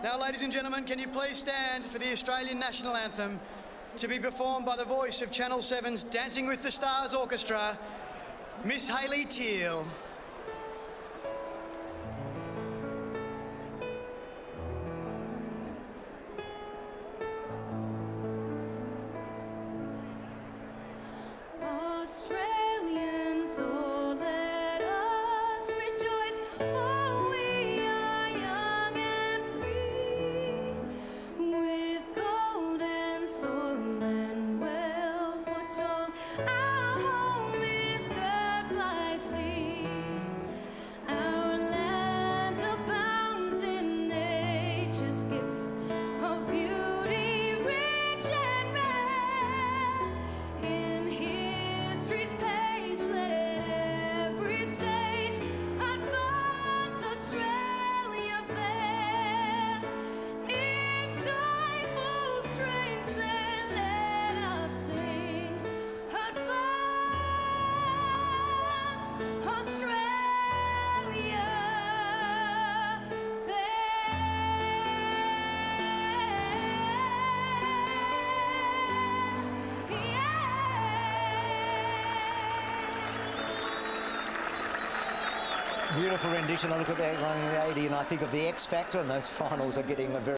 Now, ladies and gentlemen, can you please stand for the Australian National Anthem to be performed by the voice of Channel 7's Dancing with the Stars Orchestra, Miss Hayley Teal. Australians, oh, let us rejoice, foretold. Beautiful rendition. I look at that young lady and I think of the X Factor, and those finals are getting a very